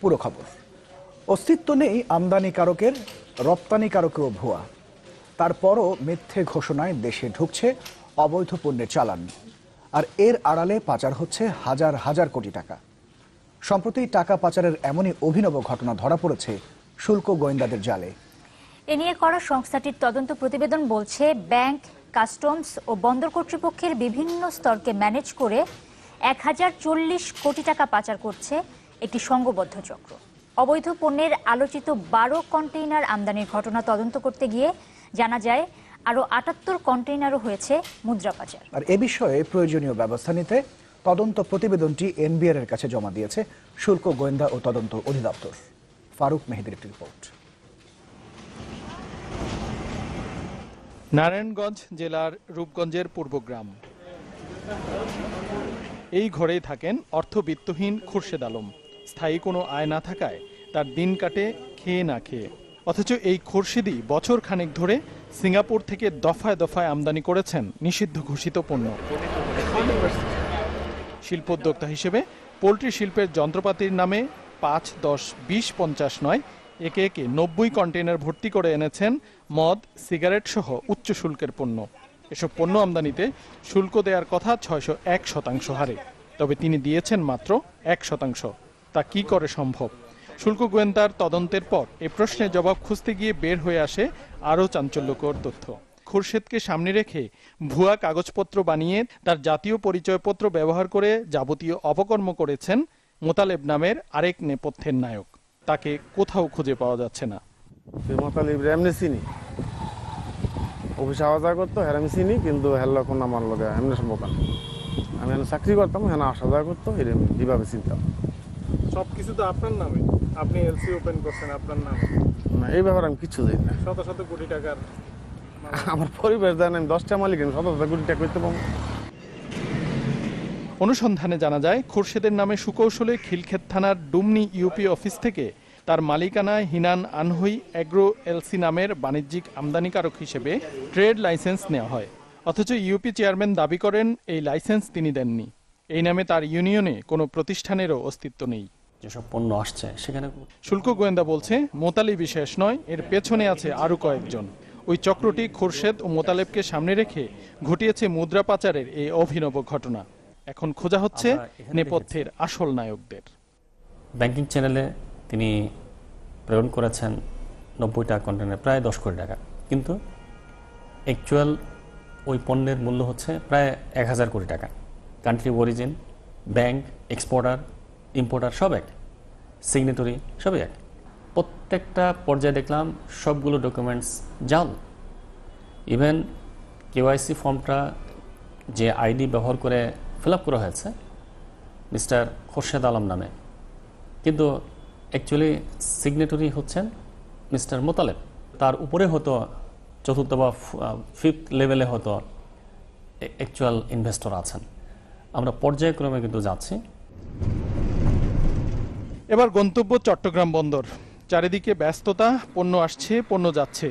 পুরো খবর। অস্তিত্ব নেই আমদানিকারকের, রপ্তানিকারকেও ভুয়া। তারপরও মিথ্যে ঘোষণায় দেশে ঢুকছে অবৈধ পণ্যের চালান। আর এর আড়ালে পাচার হচ্ছে হাজার হাজার কোটি টাকা। সম্প্রতি টাকা পাচারের এমনই অভিনব ঘটনা ধরা পড়েছে শুল্ক গোয়েন্দাদের জালে। এ নিয়ে করা সংস্থাটির তদন্ত প্রতিবেদন বলছে, ব্যাংক, কাস্টমস ও বন্দর কর্তৃপক্ষের বিভিন্ন স্তরকে ম্যানেজ করে এক হাজার চল্লিশ কোটি টাকা পাচার করছে একটি সংঘবদ্ধ চক্র। অবৈধ পণ্যের আলোচিত বারো কন্টেইনার আমদানির ঘটনা তদন্ত করতে গিয়ে জানা যায় আরও আটাত্তর কন্টেইনারও হয়েছে মুদ্রা পাচার আর এ বিষয়ে প্রয়োজনীয় ব্যবস্থা নিতে তদন্ত প্রতিবেদনটি এনবিআর এর কাছে জমা দিয়েছে শুল্ক গোয়েন্দা ও তদন্ত অধিদপ্তর। ফারুক মেহেদির একটি রিপোর্ট। নারায়ণগঞ্জ জেলার রূপগঞ্জের পূর্বগ্রাম এই ঘরেই থাকেন অর্থবিত্তহীন খুরশেদ আলম। স্থায়ী কোনো আয় না থাকায় তার দিন কাটে, খেয়ে না খেয়ে। অথচ এই খুরশিদই বছর খানেক ধরে সিঙ্গাপুর থেকে দফায় দফায় আমদানি করেছেন নিষিদ্ধ ঘোষিত পণ্য। শিল্পোদ্যোক্তা হিসেবে পোলট্রি শিল্পের যন্ত্রপাতির নামে পাঁচ, দশ, বিশ, পঞ্চাশ নয়, একে একে নব্বই কন্টেইনার ভর্তি করে এনেছেন মদ, সিগারেট সহ উচ্চ শুল্কের পণ্য। এসব পণ্য আমদানিতে শুল্ক দেওয়ার কথা ছয়শো এক শতাংশ হারে, তবে তিনি দিয়েছেন মাত্র এক শতাংশ। তা কি করে সম্ভব? শুল্ক গোয়েন্দার তদন্তের পর এ প্রশ্নের জবাব খুঁজতে গিয়ে বের হয়ে আসে আরও চাঞ্চল্যকর তথ্য। খুরশেদকে সামনে রেখে ভুয়া কাগজপত্র বানিয়ে তার জাতীয় পরিচয়পত্র ব্যবহার করে যাবতীয় অপকর্ম করেছেন মোতালেব নামের আরেক নেপথ্যের নায়ক। তাকে কোথাও খুঁজে পাওয়া যাচ্ছে না। হ্যাঁ আমি কিন্তু আমার চাকরি করতাম হ্যাঁ আসা যাওয়া করতো এরকম এইভাবে চিনতাম। সবকিছু তো আপনার নামে। আপনি এলসি ওপেন করছেন আপনার নামে। না এই ব্যাপারে আমি কিচ্ছু জানি না। শত শত কোটি টাকার আমার পরিবার জানেন আমি দশটা মালিক আমি শত শত কোটি টাকা করতে পারব। অনুসন্ধানে জানা যায় খুরশেদের নামে সুকৌশলে খিলক্ষেত থানার ডুমনি ইউপি অফিস থেকে তার মালিকানায় হিনান আনহুই অ্যাগ্রো এলসি নামের বাণিজ্যিক আমদানিকারক হিসেবে ট্রেড লাইসেন্স নেওয়া হয়। অথচ ইউপি চেয়ারম্যান দাবি করেন এই লাইসেন্স তিনি দেননি। এই নামে তার ইউনিয়নে কোনো প্রতিষ্ঠানেরও অস্তিত্ব নেই। যেসব পণ্য আসছে সেখানে শুল্ক গোয়েন্দা বলছে মোতালি বিশেষ নয় এর পেছনে আছে আরও কয়েকজন। ওই চক্রটি খোরশেদ ও মোতালেবকে সামনে রেখে ঘটিয়েছে মুদ্রা পাচারের এই অভিনব ঘটনা। এখন খোঁজা হচ্ছে নেপথ্যের আসল নায়কদের। ব্যাংকিং চ্যানেলে তিনি প্রেরণ করেছেন নব্বইটা কন্টেনার প্রায় দশ কোটি টাকা। কিন্তু অ্যাকচুয়াল ওই পণ্যের মূল্য হচ্ছে প্রায় এক হাজার কোটি টাকা। Country origin bank exporter importer সব এক সিগনেটরি সবই এক। প্রত্যেকটা পর্যায়ে দেখলাম সবগুলো ডকুমেন্টস জাল। ইভেন কেওয়াইসি ফর্মটা যে আইডি ব্যবহার করে ফিল আপ করা হয়েছে মিস্টার খোরশেদ আলম নামে। কিন্তু অ্যাকচুয়ালি সিগনেটরি হচ্ছেন মিস্টার মোতালেব। তার উপরে হতো চতুর্থ বা ফিফথ লেভেলে হতো অ্যাকচুয়াল ইনভেস্টর আছেন। আমরা পর্যায়ক্রমে কিন্তু যাচ্ছি। এবার গন্তব্য চট্টগ্রাম বন্দর। চারিদিকে ব্যস্ততা, পণ্য আসছে, পণ্য যাচ্ছে।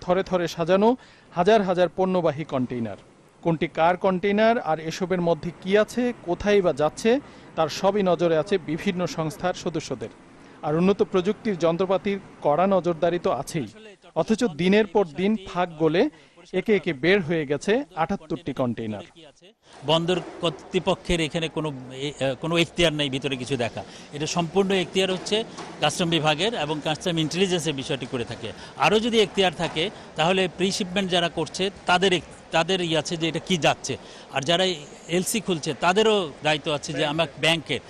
থরে থরে সাজানো হাজার হাজার পণ্যবাহী কন্টেইনার। কোনটি কার কন্টেইনার আর এসবের মধ্যে কি আছে, কোথায় বা যাচ্ছে, তার সবই নজরে আছে বিভিন্ন সংস্থার সদস্যদের। আর উন্নত প্রযুক্তির যন্ত্রপাতির কড়া নজরদারি তো আছেই। অথচ দিনের পর দিন ফাঁক গলে একে একে বের হয়ে গেছে আটাত্তরটি কন্টেইনার বন্দর কর্তৃপক্ষের এখানে কোনো কোনো এখতিয়ার নেই ভিতরে কিছু দেখা। এটা সম্পূর্ণ এখতিয়ার হচ্ছে কাস্টম বিভাগের এবং কাস্টম ইন্টেলিজেন্সের বিষয়টি করে থাকে। আরও যদি এখতিয়ার থাকে তাহলে প্রিশিপমেন্ট যারা করছে তাদের তাদের ই আছে যে এটা কি যাচ্ছে। আর যারা এলসি খুলছে তাদেরও দায়িত্ব আছে যে আমার ব্যাংকের।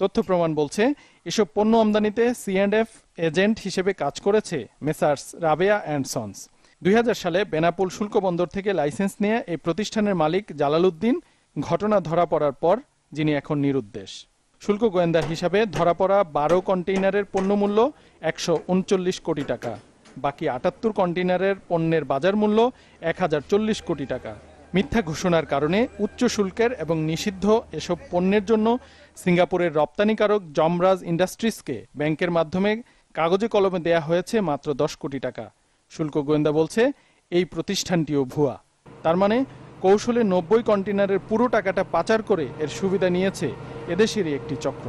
তথ্য প্রমাণ বলছে এসব পণ্য আমদানিতে সিএন্ডএফ এজেন্ট হিসেবে কাজ করেছে মেসার্স রাবেয়া অ্যান্ড সন্স। দুই হাজার সালে বেনাপুল শুল্ক বন্দর থেকে লাইসেন্স নিয়ে এই প্রতিষ্ঠানের মালিক জালালউদ্দিন ঘটনা ধরা পড়ার পর যিনি এখন নিরুদ্দেশ। শুল্ক গোয়েন্দার হিসাবে ধরা পড়া বারো কন্টেইনারের পণ্যমূল্য একশো উনচল্লিশ কোটি টাকা, বাকি আটাত্তর কন্টেইনারের পণ্যের বাজার মূল্য এক হাজার চল্লিশ কোটি টাকা। মিথ্যা ঘোষণার কারণে উচ্চ শুল্কের এবং নিষিদ্ধ এসব পণ্যের জন্য সিঙ্গাপুরের রপ্তানিকারক জমরাজ ইন্ডাস্ট্রিজকে ব্যাংকের মাধ্যমে কাগজে কলমে দেয়া হয়েছে মাত্র দশ কোটি টাকা। শুল্ক গোয়েন্দা বলছে, এই প্রতিষ্ঠানটিও ভুয়া। তার মানে কৌশলে নব্বই কন্টেনারের পুরো টাকাটা পাচার করে এর সুবিধা নিয়েছে এদেশেরই একটি চক্র।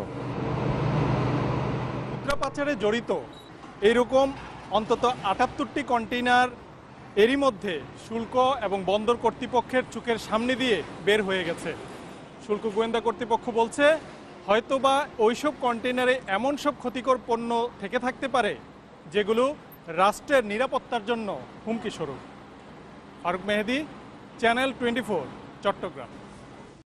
মুদ্রা পাচারে জড়িত। এইরকম অন্তত আটাত্তরটি কন্টেইনার এরই মধ্যে শুল্ক এবং বন্দর কর্তৃপক্ষের চোখের সামনে দিয়ে বের হয়ে গেছে। শুল্ক গোয়েন্দা কর্তৃপক্ষ বলছে, হয়তোবা ওইসব কন্টেইনারে এমন সব ক্ষতিকর পণ্য থেকে থাকতে পারে, যেগুলো রাষ্ট্রের নিরাপত্তার জন্য হুমকি স্বরূপ। Faruk Mehedi channel twenty Chattogram.